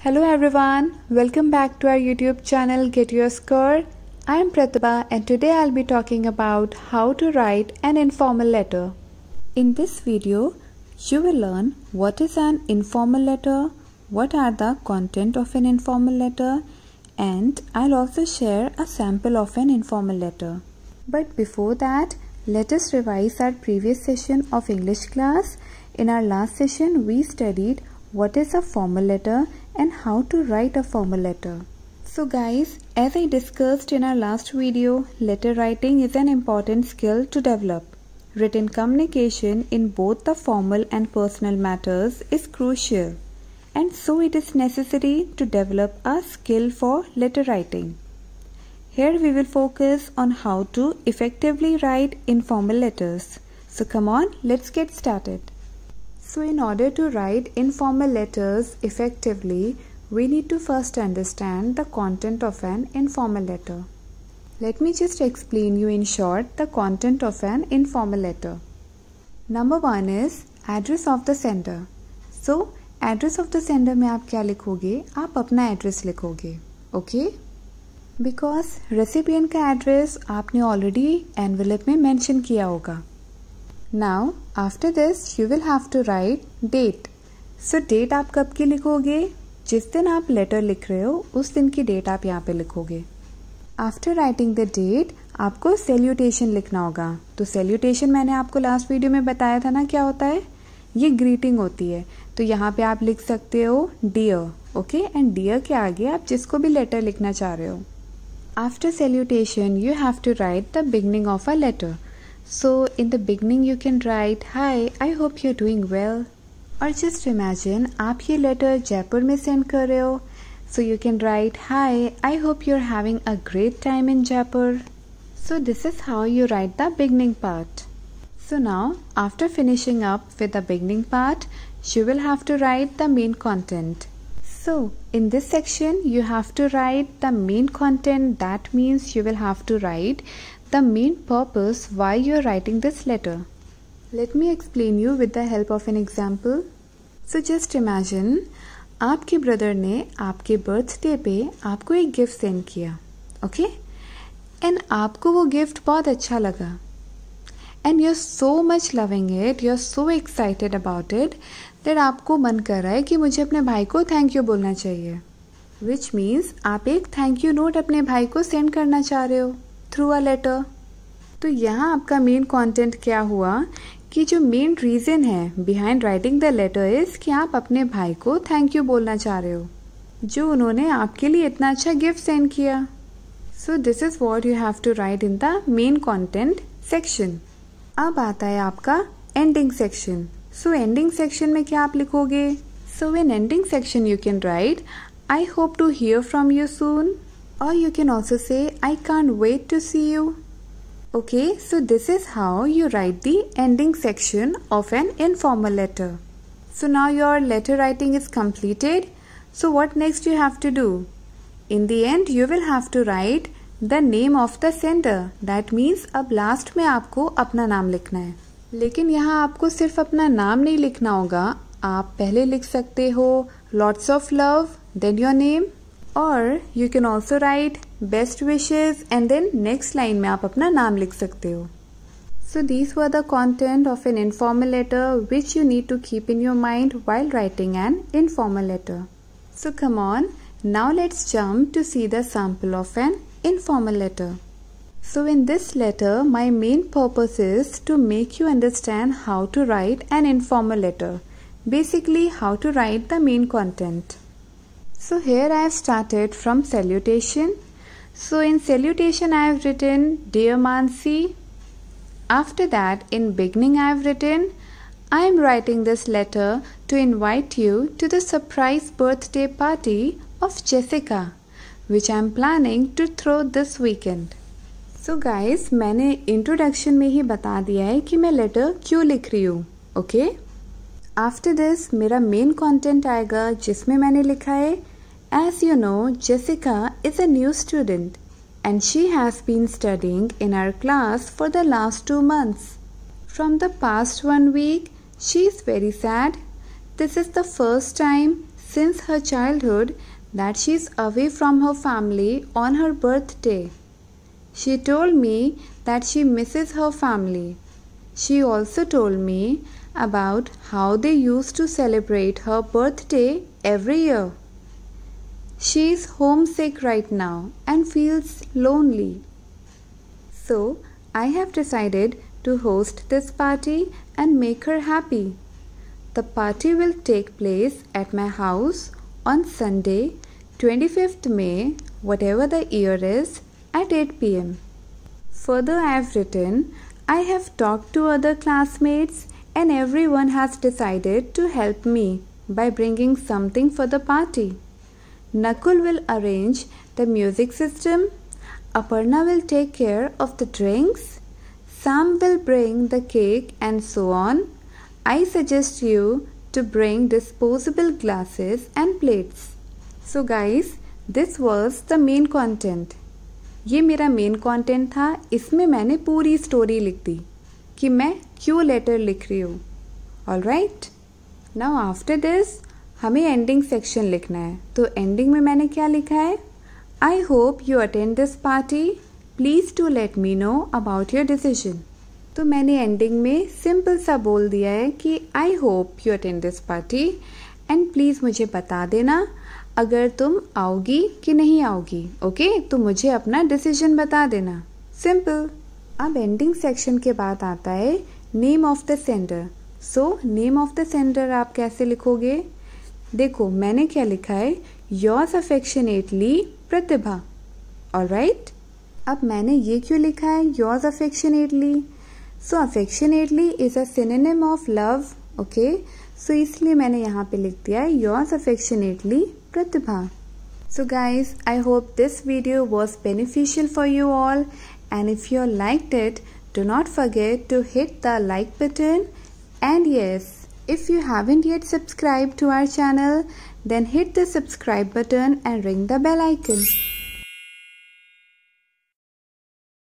Hello everyone, welcome back to our YouTube channel Get Your Score. I am Pratibha and today I'll be talking about how to write an informal letter. In this video, you will learn what is an informal letter, what are the content of an informal letter, and I'll also share a sample of an informal letter. But before that, let us revise our previous session of English class. In our last session, we studied what is a formal letter and how to write a formal letter. So guys, as I discussed in our last video, letter writing is an important skill to develop. Written communication in both the formal and personal matters is crucial and so it is necessary to develop a skill for letter writing. Here we will focus on how to effectively write informal letters. So come on, let's get started. So in order to write informal letters effectively, we need to first understand the content of an informal letter. Let me just explain you in short the content of an informal letter. Number one is address of the sender. So address of the sender में आप क्या लिखोगे आप अपना address लिखोगे okay because रेसिपियन का address आपने already envelope में मेंशन किया होगा now after this you will have to write date so date आप कब की लिखोगे? जिस दिन आप लेटर लिख रहे हो, उस दिन की डेट आप यहाँ पे लिखोगे। आफ्टर राइटिंग द डेट आपको सेल्यूटेशन लिखना होगा। तो सेल्यूटेशन मैंने आपको लास्ट वीडियो में बताया था ना, क्या होता है? ये ग्रीटिंग होती है। तो यहाँ पे आप लिख सकते हो डियर ओके एंड डियर के आगे आप जिसको भी लेटर लिखना चाह रहे हो। After salutation you have to write the beginning of a letter so in the beginning you can right high I hope you doing well और जस्ट इमेजिन आप ये लेटर जयपुर में सेंड कर रहे हो so you can right high I hope you are having a great time in Jaipur so this is how you write the beginning part so now after finishing up with the beginning part you will have to write the main content. So, in this section, you have to write the main content. That means you will have to write the main purpose why you are writing this letter. Let me explain you with the help of an example. So just imagine, आपके brother ने आपके birthday पे आपको एक gift send किया okay and आपको वो gift बहुत अच्छा लगा and you are so much loving it you are so excited about it that आपको मन कर रहा है कि मुझे अपने भाई को थैंक यू बोलना चाहिए विच मीन्स आप एक थैंक यू नोट अपने भाई को सेंड करना चाह रहे हो थ्रू अ लेटर तो यहाँ आपका मेन कंटेंट क्या हुआ? कि जो मेन रीज़न है behind writing the letter is कि आप अपने भाई को थैंक यू बोलना चाह रहे हो, जो उन्होंने आपके लिए इतना अच्छा गिफ्ट सेंड किया। So this is what you have to write in the main content section अब आता है आपका ending section so ending section में क्या आप लिखोगे? So in ending section you can write I hope to hear from you soon और you can also say I can't wait to C you okay so this is how you write the ending section of an informal letter so now your letter writing is completed so what next you have to do in the end you will have to write the name of the sender that means अब last में आपको अपना नाम लिखना है लेकिन यहाँ आपको सिर्फ अपना नाम नहीं लिखना होगा आप पहले लिख सकते हो lots of love then your name और you can also write best wishes and then next line में आप अपना नाम लिख सकते हो so these were the content of an informal letter which you need to keep in your mind while writing an informal letter so come on now let's jump to see the sample of an informal letter So in this letter, my main purpose is to make you understand how to write an informal letter. Basically, how to write the main content. So here I have started from salutation. So in salutation I have written Dear Mansi. After that in beginning I have written I am writing this letter to invite you to the surprise birthday party of Jessica which I am planning to throw this weekend. So so guys मैंने introduction में ही बता दिया है कि मैं letter क्यों लिख रही हूँ ओके आफ्टर दिस मेरा मेन कंटेंट आएगा जिसमें मैंने लिखा है As you know, Jessica is a new student and she has been studying in our class for the last two months. From the past one week, she is very sad. This is the first time since her childhood that she is away from her family on her birthday. She told me that she misses her family. She also told me about how they used to celebrate her birthday every year. She is homesick right now and feels lonely. So, I have decided to host this party and make her happy. The party will take place at my house on Sunday, 25th May, whatever the year is, at 8 pm. Further, I have written, I have talked to other classmates and everyone has decided to help me by bringing something for the party. Nakul will arrange the music system, Aparna will take care of the drinks, Sam will bring the cake and so on. I suggest you to bring disposable glasses and plates. So guys, this was the main content. ये मेरा main content था इसमें मैंने पूरी story लिख दी कि मैं क्यों लेटर लिख रही हूँ all right now after this हमें एंडिंग सेक्शन लिखना है। तो एंडिंग में मैंने क्या लिखा है? I hope you attend this party please to let me know about your decision तो मैंने एंडिंग में सिंपल सा बोल दिया है कि I hope you attend this party and please मुझे बता देना अगर तुम आओगी कि नहीं आओगी ओके? तो मुझे अपना डिसीज़न बता देना। सिंपल अब एंडिंग सेक्शन के बाद आता है name of the sender so name of the sender आप कैसे लिखोगे? देखो मैंने क्या लिखा है? योर्स अफेक्शनेटली प्रतिभा और राइट अब मैंने ये क्यों लिखा है? Yours affectionately so affectionately is a synonym of love okay so इसलिए मैंने यहाँ पे लिख दिया है yours affectionately Pratibha so guys I hope this video was beneficial for you all and if you like it, do not forget to hit the like button and yes If you haven't yet subscribed to our channel, then hit the subscribe button and ring the bell icon.